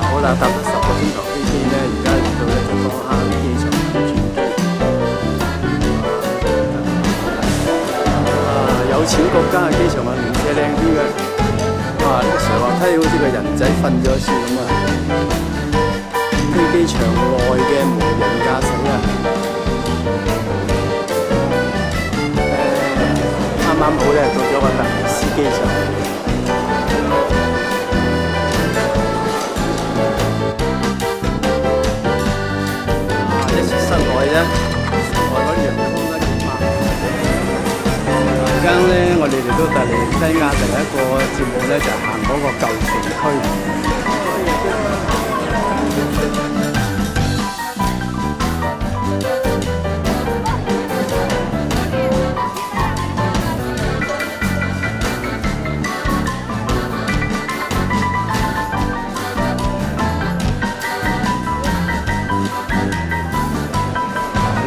好啦，搭咗十個鐘頭飛機咧，而家嚟到咧就講下啲機場轉機。啊，有錢國家嘅機場啊，零舍靚啲嘅。哇！呢個上滑梯好似個人仔瞓咗一次咁啊！飛機場內嘅無人駕啱啱好咧到咗個特尼斯機場。啊！一室外咧，室外嗰啲陽光咧幾猛。而家咧，我哋嚟到特尼西亞第一個節目咧，就係行嗰個舊城區。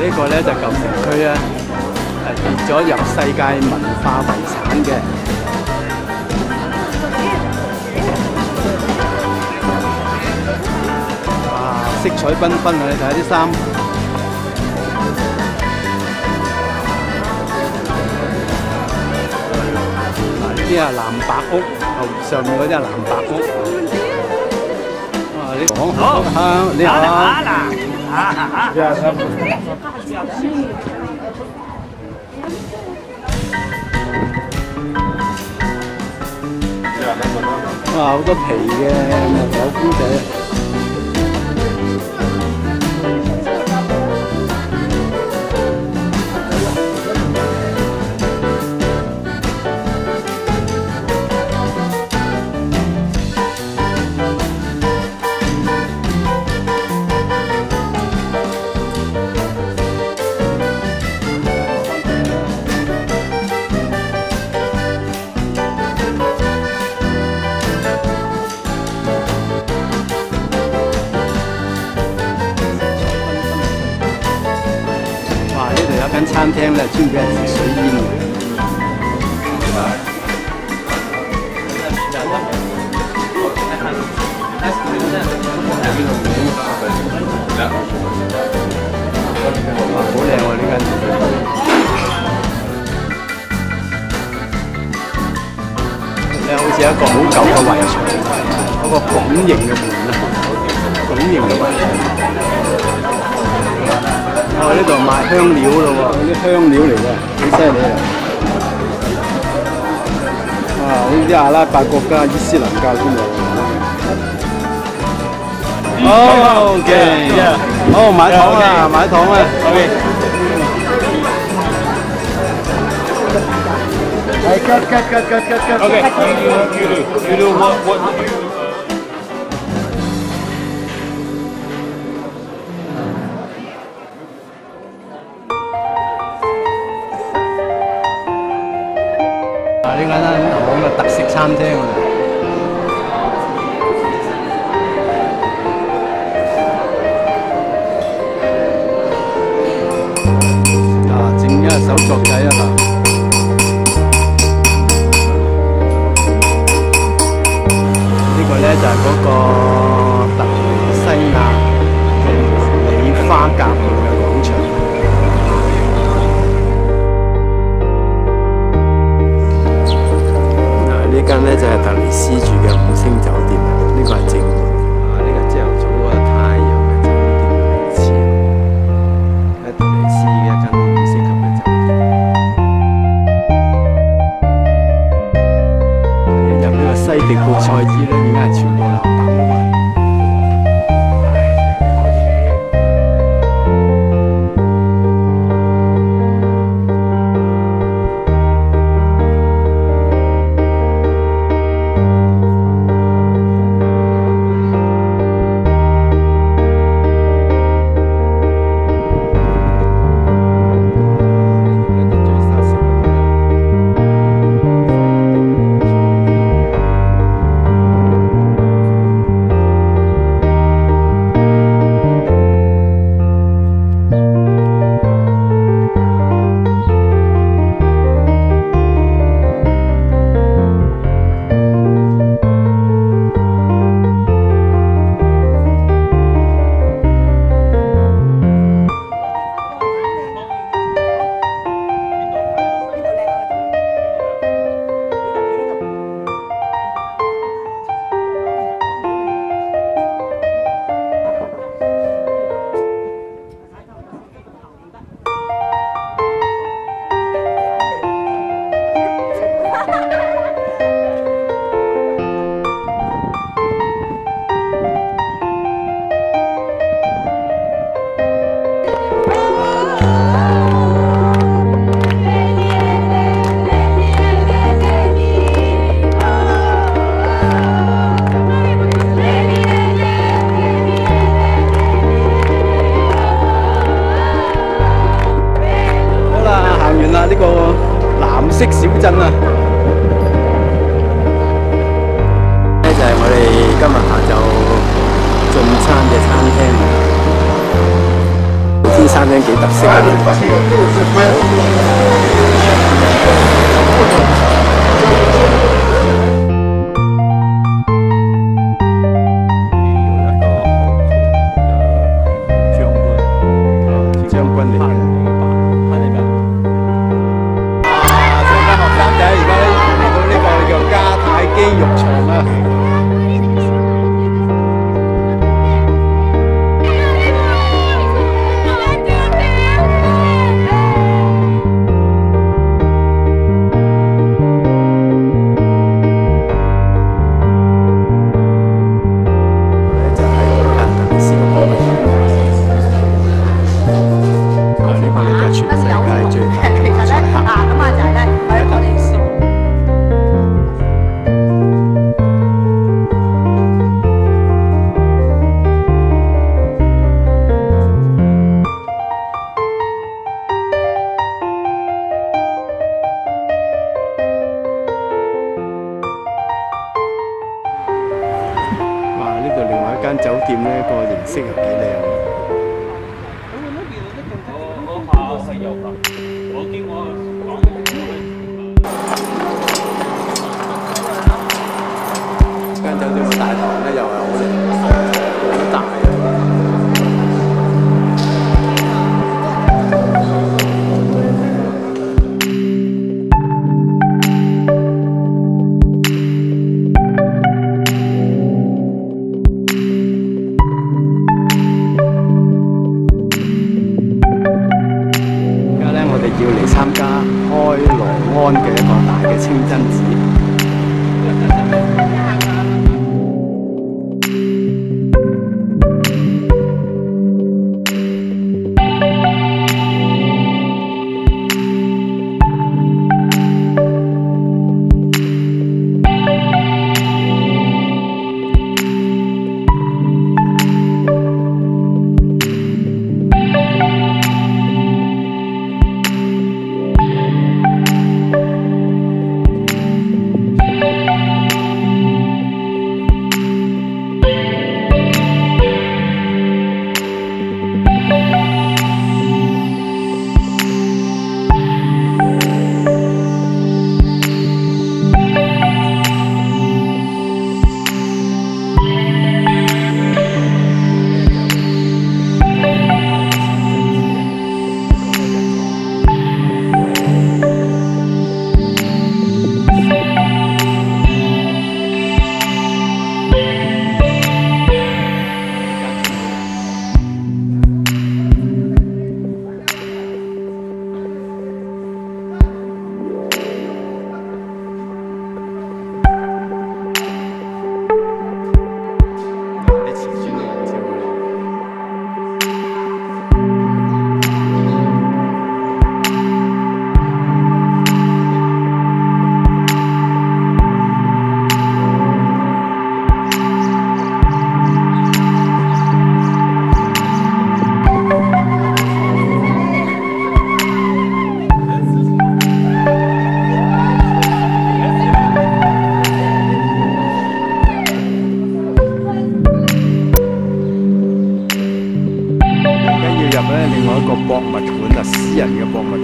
呢個咧就舊城區啊，誒列咗入世界文化遺產嘅。哇！色彩繽紛啊！你睇下啲衫。嗱，呢啲係藍白屋，後上面嗰啲係藍白屋。啊！你講好啊，啊。哇！好多皮嘅木偶公仔。間餐廳咧，專俾人食水煙。好靚喎呢間。咧好似一個好舊嘅圍牆，嗰個拱形嘅門啊，拱形嘅圍牆。哦，呢度卖香料咯喎，嗰啲香料嚟嘅，几犀利啊！哇，好似啲阿拉伯国家伊斯兰教先有。哦，OK，好买糖啦，买糖啦，OK。系 cut cut cut cut cut cut。 Okay, you do, you do, you do what, what you 特色餐廳啊！啊，整一手作仔啊！呢個咧就係嗰個特西亞嘅梨花革呢間咧就係特尼斯住嘅餐餐廳。天餐廳幾特色啊！Sigue. 咧另外一个博物馆啊，私人嘅博物馆。